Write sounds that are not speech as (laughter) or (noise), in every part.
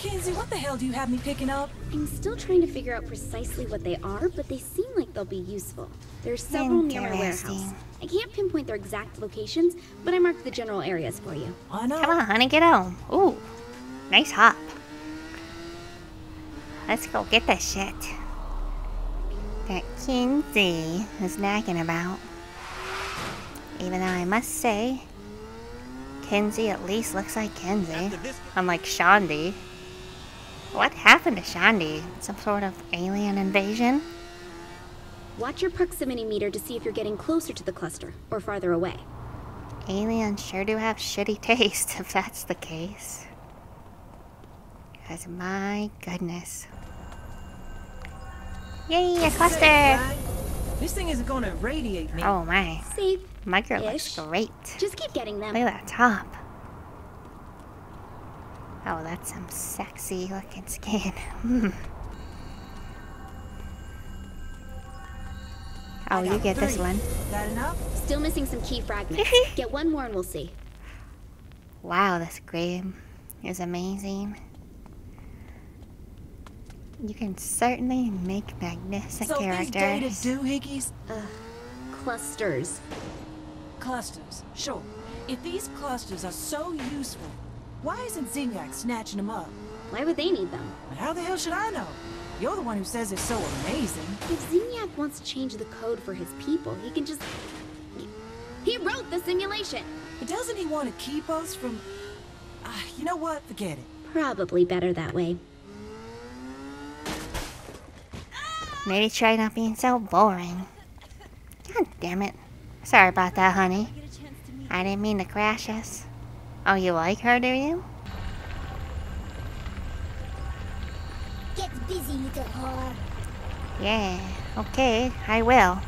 Kinzie, what the hell do you have me picking up? I'm still trying to figure out precisely what they are, but they seem like they'll be useful. There are several near my warehouse. I can't pinpoint their exact locations, but I marked the general areas for you. I know. Come on, honey, get home. Ooh, nice hop. Let's go get that shit. That Kinzie is nagging about. Even though I must say, Kinzie at least looks like Kinzie. Unlike Shaundi. What happened to Shaundi? Some sort of alien invasion? Watch your proximity meter to see if you're getting closer to the cluster or farther away. Aliens sure do have shitty (laughs) taste if that's the case. Because my goodness. Yay, a cluster! This thing isn't gonna radiate me. Oh my. Safe. My girl looks great. Just keep getting them. Look at that top. Oh, that's some sexy looking skin. Hmm. Oh, you got get this three. one. That enough? Still missing some key fragments. (laughs) Get one more and we'll see. Wow, this game is amazing. You can certainly make magnificent so these data characters. doohickeys? Clusters. Clusters. Sure. If these clusters are so useful, why isn't Zinyak snatching them up? Why would they need them? How the hell should I know? You're the one who says it's so amazing. If Zinyak wants to change the code for his people, he can just... He wrote the simulation! But doesn't he want to keep us from... Uh, you know what? Forget it. Probably better that way. Maybe try not being so boring. God damn it. Sorry about that, honey. I didn't mean to crash us. Oh, you like her, do you? Get busy, little whore. Yeah. Okay, I will.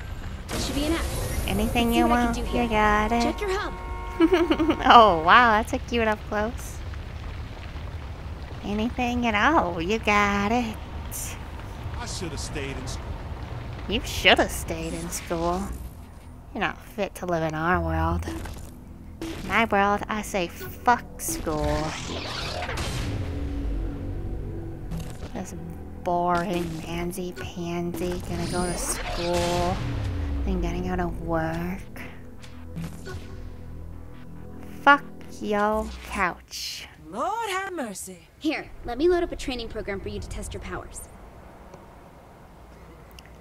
This should be enough. Anything Let's you what I want, do you here. got it. Check your hub. (laughs) oh, wow, that's a cute up close. Anything at all, you got it. I should have stayed in school. You should have stayed in school. You're not fit to live in our world. In my world, I say fuck school. This boring pansy pansy gonna go to school, then getting out of work. Fuck yo couch. Lord have mercy. Here, let me load up a training program for you to test your powers.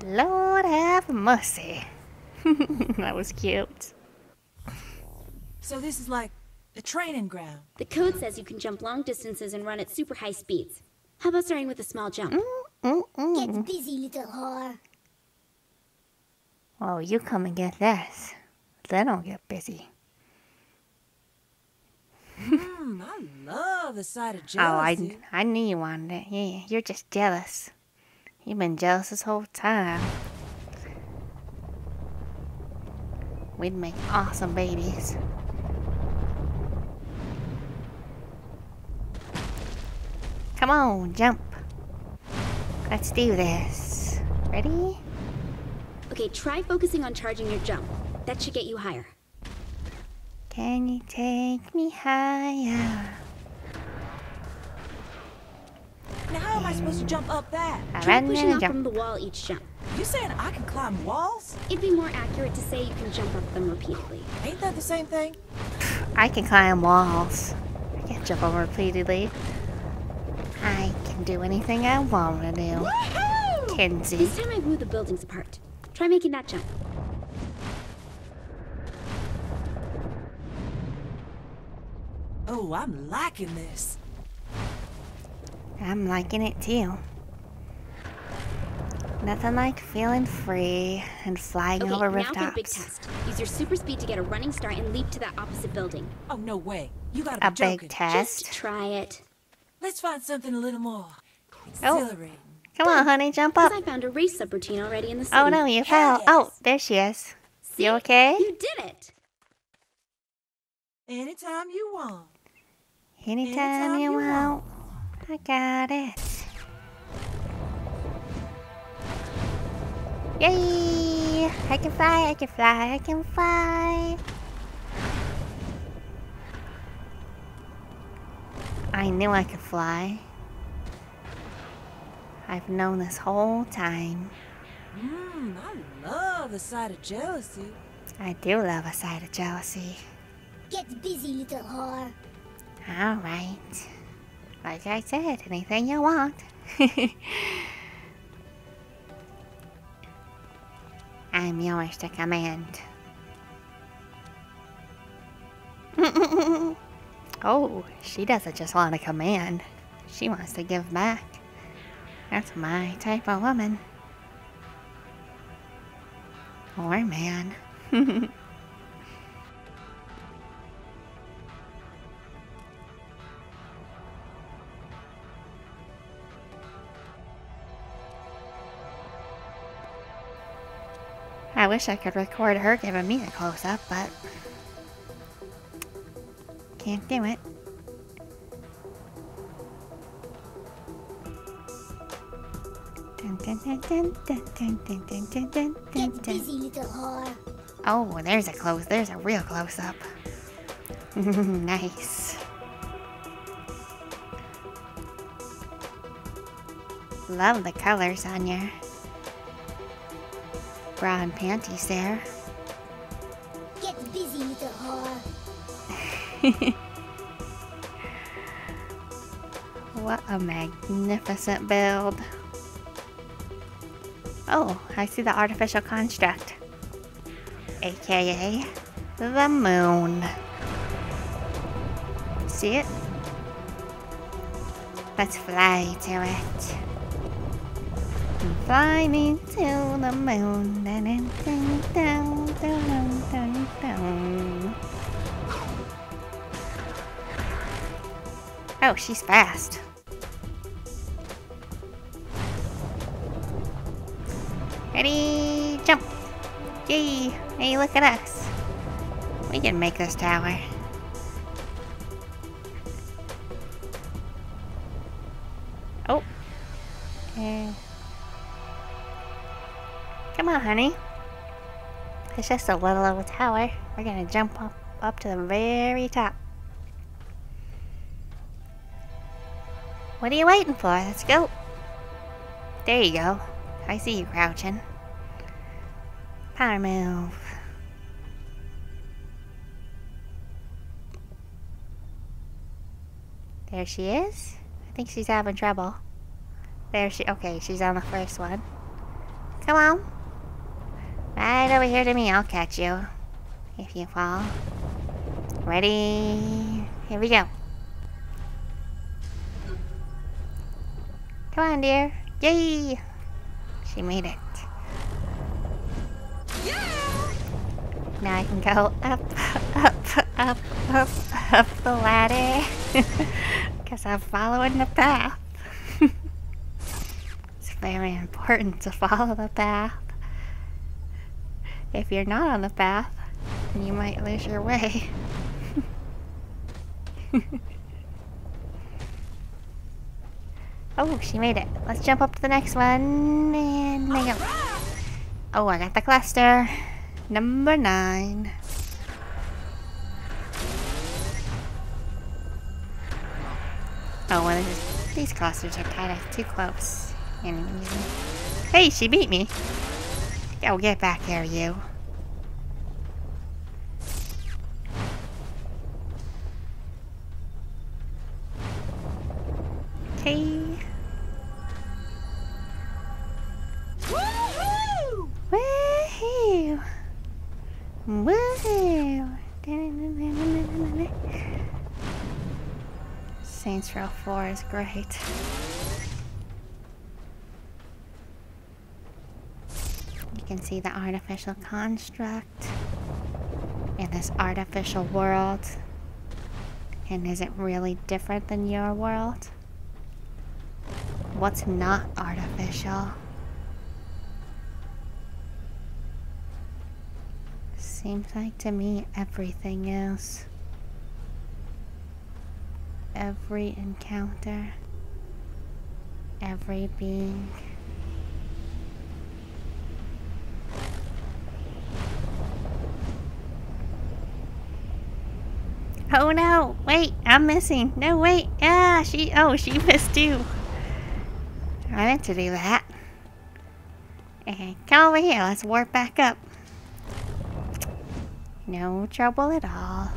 Lord have mercy. (laughs) that was cute. So this is like a training ground. The code says you can jump long distances and run at super high speeds. How about starting with a small jump? Mm, mm, mm. Get busy, little whore. Oh, you come and get this. Then I'll get busy. Hmm, I love the sight of jealousy. Oh, I. I knew you wanted it. Yeah, you're just jealous. You've been jealous this whole time. We'd make awesome babies. Come on, jump. Let's do this. Ready? Okay, try focusing on charging your jump. That should get you higher. Can you take me higher? Now how am I supposed to jump up that? I Try ran pushing and up jump. from the wall each jump. You saying I can climb walls? It'd be more accurate to say you can jump up them repeatedly. Ain't that the same thing? I can climb walls. I can't jump over repeatedly. I can do anything I want to do. Kinzie. This time I blew the buildings apart. Try making that jump. Oh, I'm liking this. I'm liking it too. Nothing like feeling free and flying Okay, over now for the big test. Use your super speed to get a running start and leap to that opposite building. Oh, no way. You gotta be A joking. big test. Just try it. Let's find something a little more Oh. exhilarating. Come on, honey, jump up. I found a race up routine already in the oh, city. Oh no, you fell. Oh, there she is. See? You okay? You did it! Anytime you want. Anytime Anytime you you want. I got it. Yay! I can fly, I can fly, I can fly. I knew I could fly. I've known this whole time. Mmm, I love the sight of jealousy. I do love a side of jealousy. Get busy, little whore. Alright. Like I said, anything you want. (laughs) I'm yours to command. Oh, she doesn't just want to command. She wants to give back. That's my type of woman. Or man. (laughs) I wish I could record her giving me a close-up, but... Can't do it. Oh, there's a close. There's a real close up. nice. Love the colors on your brown panties there. (laughs) What a magnificent build. Oh, I see the artificial construct. AKA the moon. See it? Let's fly to it. Fly me to the moon. Dun, dun, dun, dun, dun, dun, dun. Oh, she's fast. Ready, jump! Yay! Hey, look at us. We can make this tower. Oh. Eh. Come on, honey. It's just a little old tower. We're gonna jump up, up to the very top. What are you waiting for? Let's go. There you go. I see you crouching. Power move. There she is. I think she's having trouble. There she. Okay, she's on the first one. Come on. Right over here to me. I'll catch you. If you fall. Ready? Here we go. Come on, dear. Yay! She made it. Now I can go up, up, up, up, up the ladder. (laughs) Because I'm following the path. (laughs) it's very important to follow the path. If you're not on the path, then you might lose your way. (laughs) Oh, she made it. Let's jump up to the next one and make it. Oh, I got the cluster. Number nine. Oh, well, this- these clusters are kind of too close. Hey, she beat me. Go get back here, you. Okay. Saints Row 4 is great. You can see the artificial construct in this artificial world. And is it really different than your world? What's not artificial? Seems like to me everything is. Every encounter, every being. Oh no! Wait, I'm missing. No, wait. Ah, she. Oh, she (laughs) missed too. I meant to do that. And come over here, let's warp back up. No trouble at all.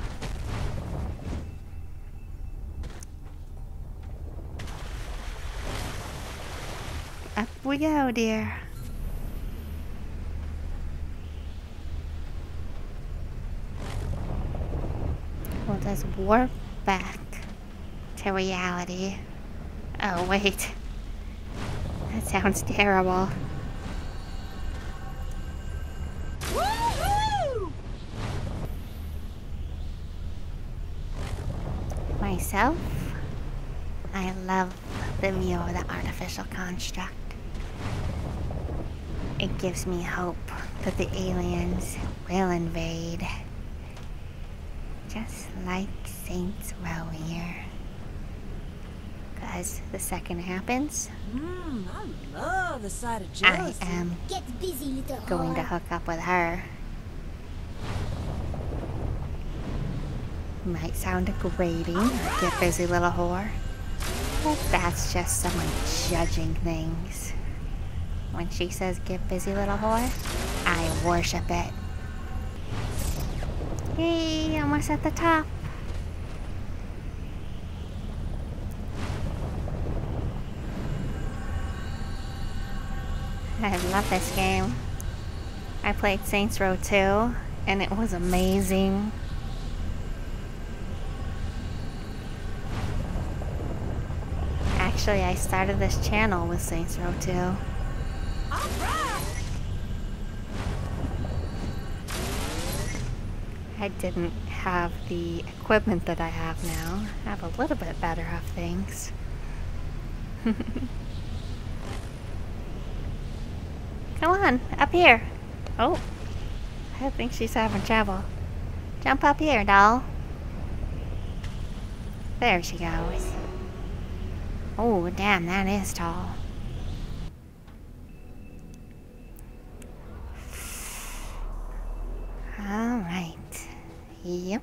Up we go, oh dear. We'll just warp back to reality. Oh, wait. That sounds terrible. Myself, I love the of the artificial construct. It gives me hope that the aliens will invade. Just like Saints Row here. Because the second happens, Mmm, I love the sight of I jealousy. am Get busy, little going to hook up with her. Might sound degrading, or get busy little whore. But that's just someone judging things. When she says get busy little whore, I worship it. Yay, almost at the top. I love this game. I played Saints Row 2 and it was amazing. Actually, I started this channel with Saints Row 2. I didn't have the equipment that I have now. I have a little bit better of things. (laughs) Come on, up here. Oh, I think she's having trouble. Jump up here, doll. There she goes. Oh, damn, that is tall. Iya.